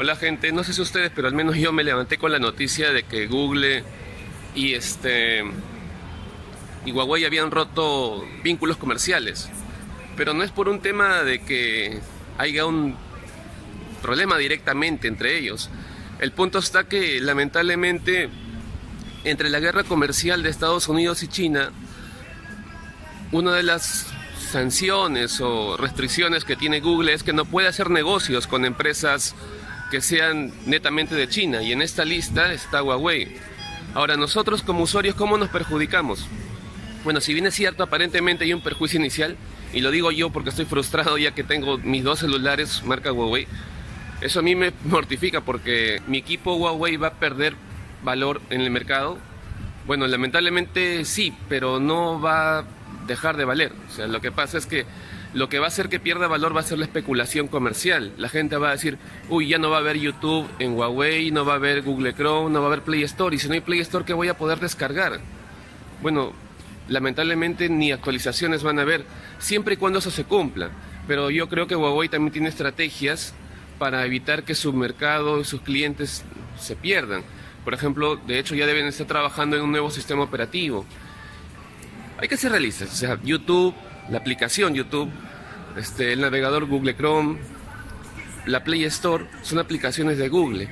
Hola gente, no sé si ustedes, pero al menos yo me levanté con la noticia de que Google y este y Huawei habían roto vínculos comerciales. Pero no es por un tema de que haya un problema directamente entre ellos. El punto está que lamentablemente entre la guerra comercial de Estados Unidos y China, una de las sanciones o restricciones que tiene Google es que no puede hacer negocios con empresas que sean netamente de China y en esta lista está Huawei. Ahora, nosotros como usuarios, ¿cómo nos perjudicamos? Bueno, si bien es cierto, aparentemente hay un perjuicio inicial, y lo digo yo porque estoy frustrado ya que tengo mis dos celulares marca Huawei, eso a mí me mortifica porque mi equipo Huawei va a perder valor en el mercado. Bueno, lamentablemente sí, pero no va a dejar de valer. O sea, lo que pasa es que lo que va a hacer que pierda valor va a ser la especulación comercial. La gente va a decir, uy, ya no va a haber YouTube en Huawei, no va a haber Google Chrome, no va a haber Play Store. Y si no hay Play Store, ¿qué voy a poder descargar? Bueno, lamentablemente ni actualizaciones van a haber, siempre y cuando eso se cumpla. Pero yo creo que Huawei también tiene estrategias para evitar que su mercado y sus clientes se pierdan. Por ejemplo, de hecho ya deben estar trabajando en un nuevo sistema operativo. Hay que ser realistas, o sea, YouTube la aplicación YouTube, este, el navegador Google Chrome, la Play Store, son aplicaciones de Google.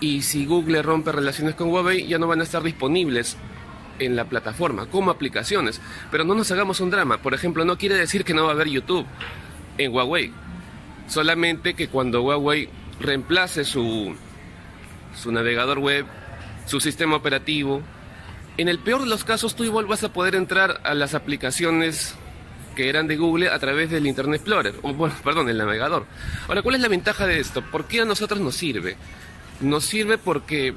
Y si Google rompe relaciones con Huawei, ya no van a estar disponibles en la plataforma como aplicaciones. Pero no nos hagamos un drama. Por ejemplo, no quiere decir que no va a haber YouTube en Huawei. Solamente que cuando Huawei reemplace su, su navegador web, su sistema operativo, en el peor de los casos tú igual vas a poder entrar a las aplicaciones que eran de Google a través del Internet Explorer, o bueno, perdón, el navegador. Ahora, ¿cuál es la ventaja de esto? ¿Por qué a nosotros nos sirve? Nos sirve porque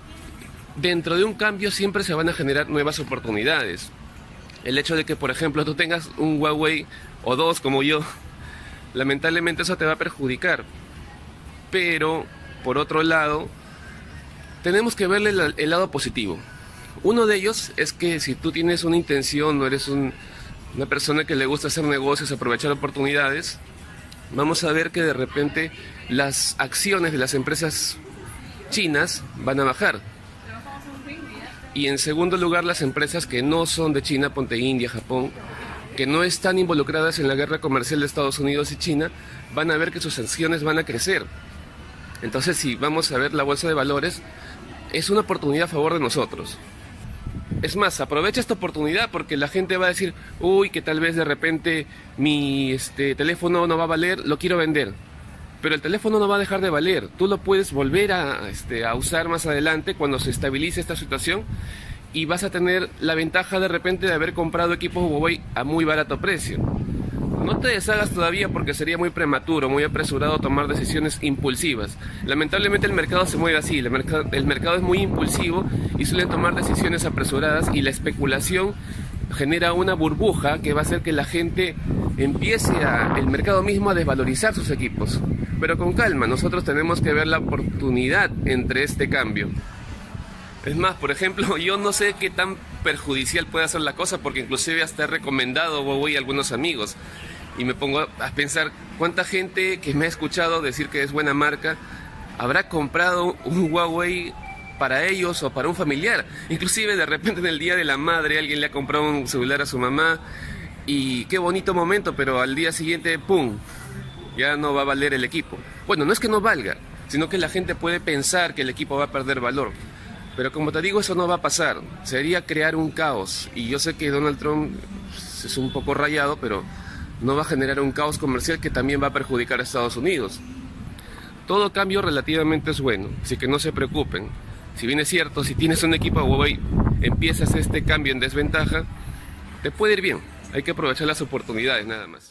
dentro de un cambio siempre se van a generar nuevas oportunidades. El hecho de que, por ejemplo, tú tengas un Huawei o dos como yo, lamentablemente eso te va a perjudicar. Pero, por otro lado, tenemos que verle el, lado positivo. Uno de ellos es que si tú tienes una intención, no eres un una persona que le gusta hacer negocios, aprovechar oportunidades, vamos a ver que de repente las acciones de las empresas chinas van a bajar. Y en segundo lugar, las empresas que no son de China, ponte India, Japón, que no están involucradas en la guerra comercial de Estados Unidos y China, van a ver que sus acciones van a crecer. Entonces, si vamos a ver la bolsa de valores, es una oportunidad a favor de nosotros. Es más, aprovecha esta oportunidad porque la gente va a decir, uy, que tal vez de repente mi este, teléfono no va a valer, lo quiero vender. Pero el teléfono no va a dejar de valer. Tú lo puedes volver a, este, a usar más adelante cuando se estabilice esta situación y vas a tener la ventaja de repente de haber comprado equipos Huawei a muy barato precio. No te deshagas todavía porque sería muy prematuro, muy apresurado tomar decisiones impulsivas. Lamentablemente el mercado se mueve así, el mercado, es muy impulsivo y suelen tomar decisiones apresuradas y la especulación genera una burbuja que va a hacer que la gente empiece a, el mercado mismo a desvalorizar sus equipos. Pero con calma, nosotros tenemos que ver la oportunidad entre este cambio. Es más, por ejemplo, yo no sé qué tan perjudicial puede ser la cosa porque inclusive hasta he recomendado Huawei a algunos amigos y me pongo a pensar cuánta gente que me ha escuchado decir que es buena marca habrá comprado un Huawei para ellos o para un familiar. Inclusive de repente en el Día de la Madre alguien le ha comprado un celular a su mamá y qué bonito momento, pero al día siguiente, ¡pum!, ya no va a valer el equipo. Bueno, no es que no valga, sino que la gente puede pensar que el equipo va a perder valor. Pero como te digo, eso no va a pasar. Sería crear un caos. Y yo sé que Donald Trump es un poco rayado, pero no va a generar un caos comercial que también va a perjudicar a Estados Unidos. Todo cambio relativamente es bueno, así que no se preocupen. Si bien es cierto, si tienes un equipo Huawei, empiezas este cambio en desventaja, te puede ir bien. Hay que aprovechar las oportunidades nada más.